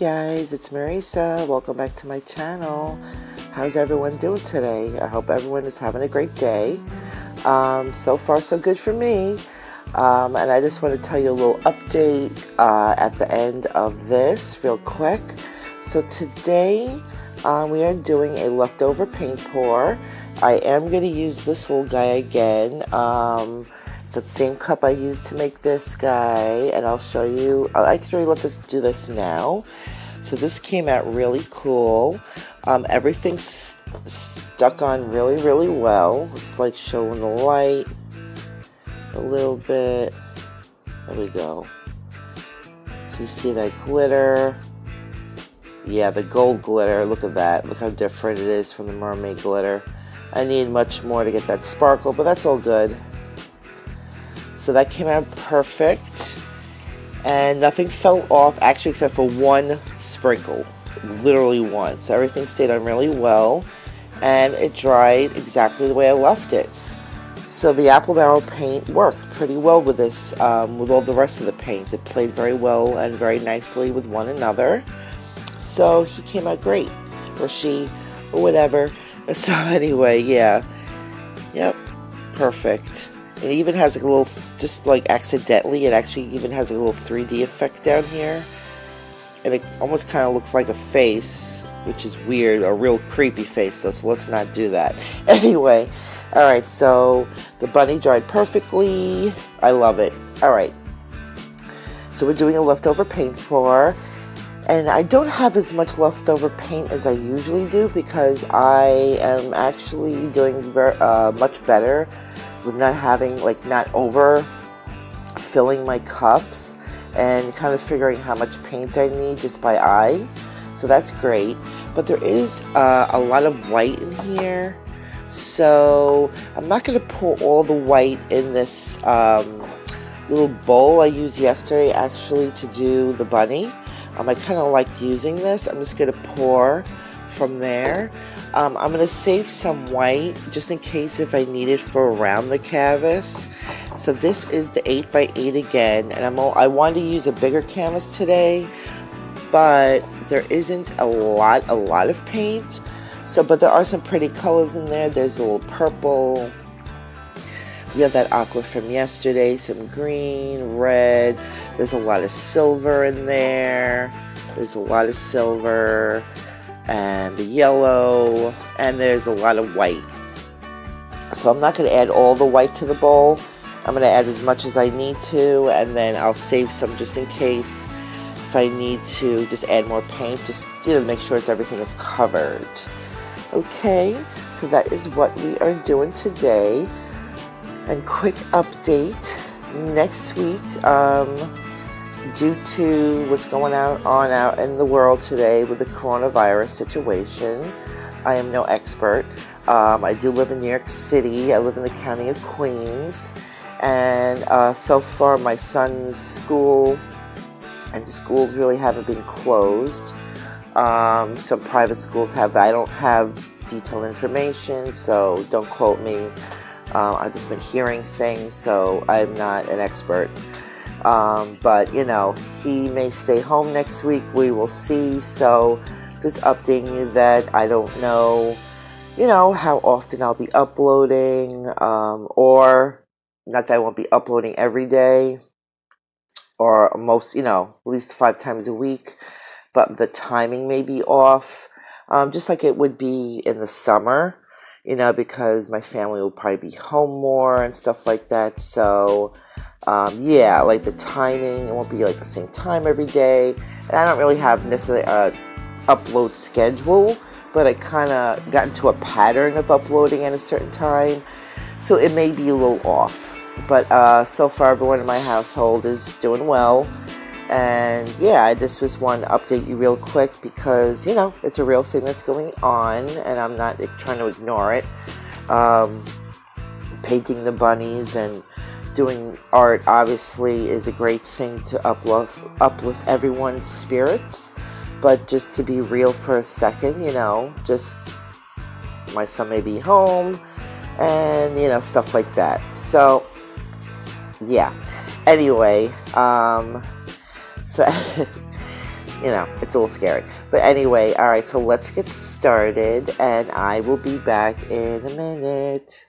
guys, it's Marisa. Welcome back to my channel. How's everyone doing today? I hope everyone is having a great day. Um, so far, so good for me. Um, and I just want to tell you a little update uh, at the end of this, real quick. So today, uh, we are doing a leftover paint pour. I am going to use this little guy again. Um, it's the same cup I used to make this guy, and I'll show you. I actually let us just do this now. So this came out really cool. Um, everything's stuck on really, really well. It's like showing the light a little bit. There we go. So you see that glitter. Yeah, the gold glitter. Look at that. Look how different it is from the mermaid glitter. I need much more to get that sparkle, but that's all good. So that came out perfect. And nothing fell off, actually, except for one sprinkle. Literally one. So everything stayed on really well. And it dried exactly the way I left it. So the apple barrel paint worked pretty well with this, um, with all the rest of the paints. It played very well and very nicely with one another. So he came out great. Or she, or whatever. So anyway, yeah. Yep. Perfect. It even has like a little, just like accidentally, it actually even has a little 3D effect down here. And it almost kind of looks like a face, which is weird, a real creepy face though, so let's not do that. Anyway, alright, so the bunny dried perfectly. I love it. Alright, so we're doing a leftover paint pour. And I don't have as much leftover paint as I usually do because I am actually doing very, uh, much better with not having like not over filling my cups and kind of figuring how much paint I need just by eye. So that's great. But there is uh, a lot of white in here. So I'm not going to pour all the white in this um, little bowl I used yesterday actually to do the bunny. Um, I kind of liked using this. I'm just going to pour from there. Um, I'm going to save some white just in case if I need it for around the canvas. So this is the 8x8 again, and I'm all, I wanted to use a bigger canvas today, but there isn't a lot, a lot of paint. So, but there are some pretty colors in there. There's a little purple. We have that aqua from yesterday, some green, red. There's a lot of silver in there. There's a lot of silver and the yellow, and there's a lot of white. So I'm not going to add all the white to the bowl. I'm going to add as much as I need to, and then I'll save some just in case if I need to just add more paint, just you know, make sure it's everything is covered. Okay, so that is what we are doing today. And quick update, next week, um, due to what's going on out in the world today with the coronavirus situation. I am no expert. Um, I do live in New York City. I live in the county of Queens. And uh, so far, my son's school and schools really haven't been closed. Um, some private schools have, I don't have detailed information, so don't quote me. Um, I've just been hearing things, so I'm not an expert. Um, but you know, he may stay home next week. We will see. So, just updating you that I don't know, you know, how often I'll be uploading, um, or not that I won't be uploading every day, or most, you know, at least five times a week, but the timing may be off, um, just like it would be in the summer, you know, because my family will probably be home more and stuff like that. So, um, yeah, like the timing, it won't be like the same time every day. And I don't really have necessarily a upload schedule, but I kind of got into a pattern of uploading at a certain time. So it may be a little off. But uh, so far, everyone in my household is doing well. And yeah, just was one update you real quick because, you know, it's a real thing that's going on and I'm not trying to ignore it. Um, painting the bunnies and doing art obviously is a great thing to uplift uplift everyone's spirits but just to be real for a second you know just my son may be home and you know stuff like that so yeah anyway um so you know, it's a little scary. But anyway, all right, so let's get started, and I will be back in a minute.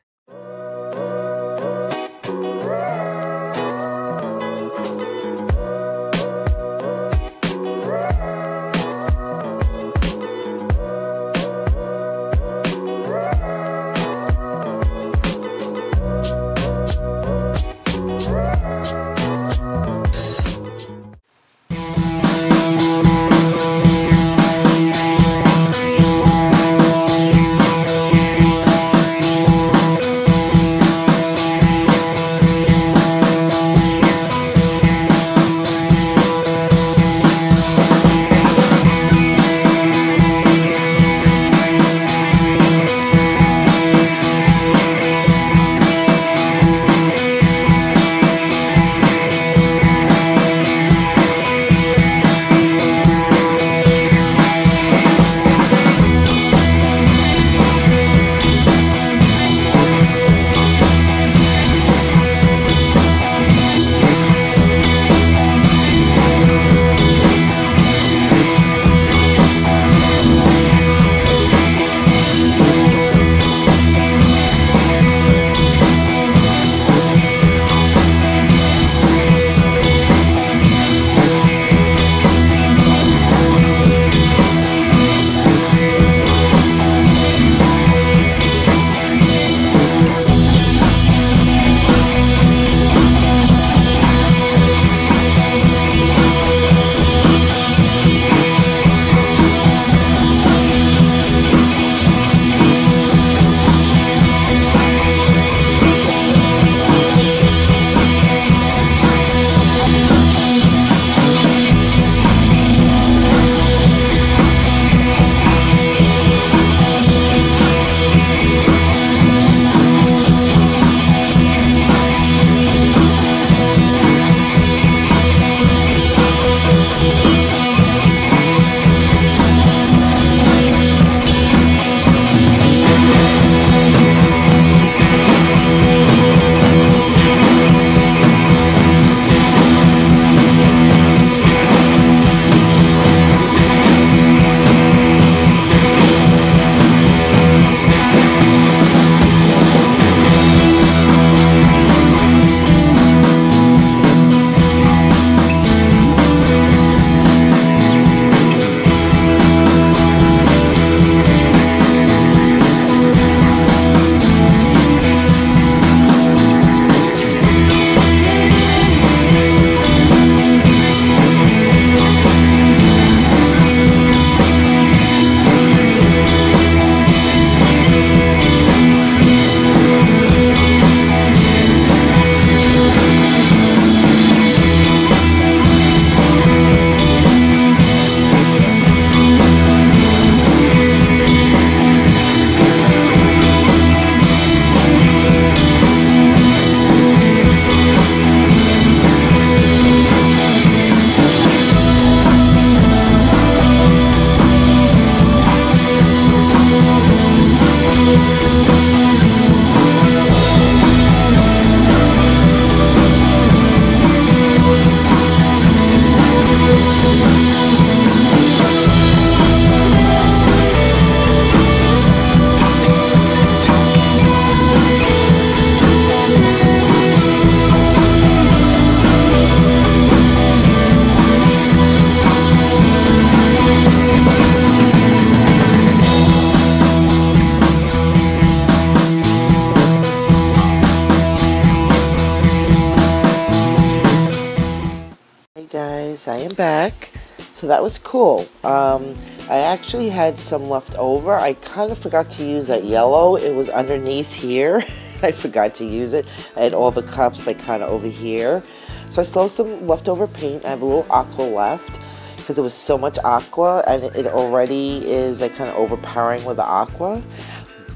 Guys, I am back. So that was cool. Um, I actually had some left over. I kind of forgot to use that yellow. It was underneath here. I forgot to use it. I had all the cups like kind of over here. So I still have some leftover paint. I have a little aqua left because it was so much aqua and it already is like kind of overpowering with the aqua.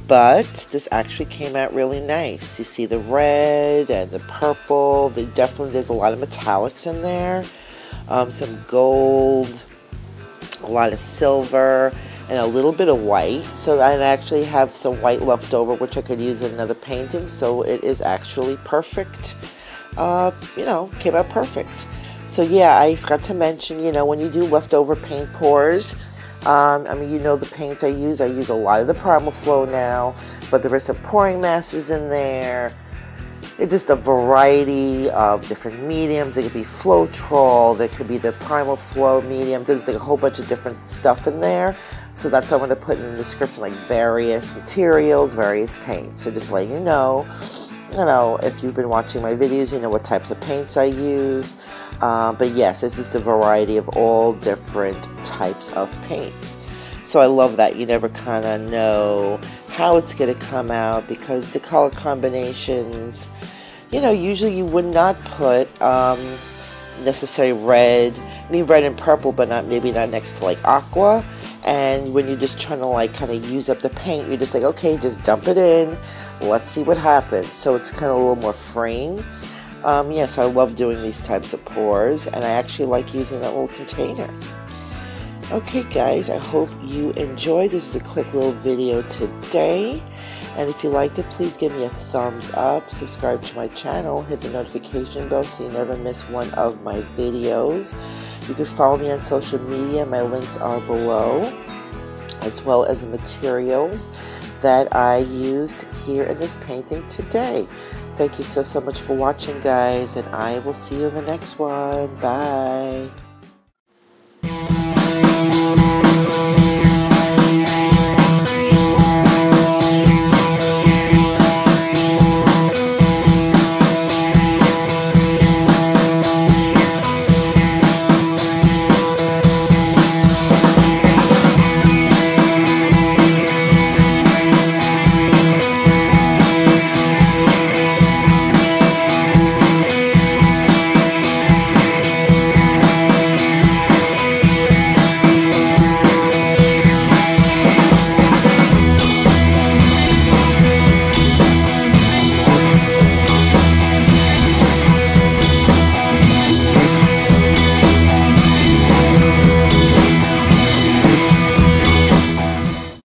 But this actually came out really nice. You see the red and the purple. They definitely, there's a lot of metallics in there um, some gold, a lot of silver, and a little bit of white. So I actually have some white left over, which I could use in another painting. So it is actually perfect. Uh, you know, came out perfect. So yeah, I forgot to mention, you know, when you do leftover paint pours, um, I mean, you know the paints I use. I use a lot of the Primal Flow now, but there are some pouring masters in there. It's just a variety of different mediums. It could be Floetrol, there could be the Primal Flow medium. There's like a whole bunch of different stuff in there. So that's what I'm going to put in the description, like various materials, various paints. So just letting you know you know, if you've been watching my videos, you know what types of paints I use. Uh, but yes, it's just a variety of all different types of paints. So I love that you never kind of know how it's going to come out because the color combinations, you know, usually you would not put um, necessary red, I mean red and purple, but not maybe not next to like aqua. And when you're just trying to like kind of use up the paint, you're just like, okay, just dump it in let's see what happens. So it's kind of a little more freeing. Um, yes, I love doing these types of pours, and I actually like using that little container. Okay, guys, I hope you enjoyed. This is a quick little video today. And if you liked it, please give me a thumbs up, subscribe to my channel, hit the notification bell so you never miss one of my videos. You can follow me on social media. My links are below, as well as the materials that I used here in this painting today. Thank you so, so much for watching, guys, and I will see you in the next one. Bye.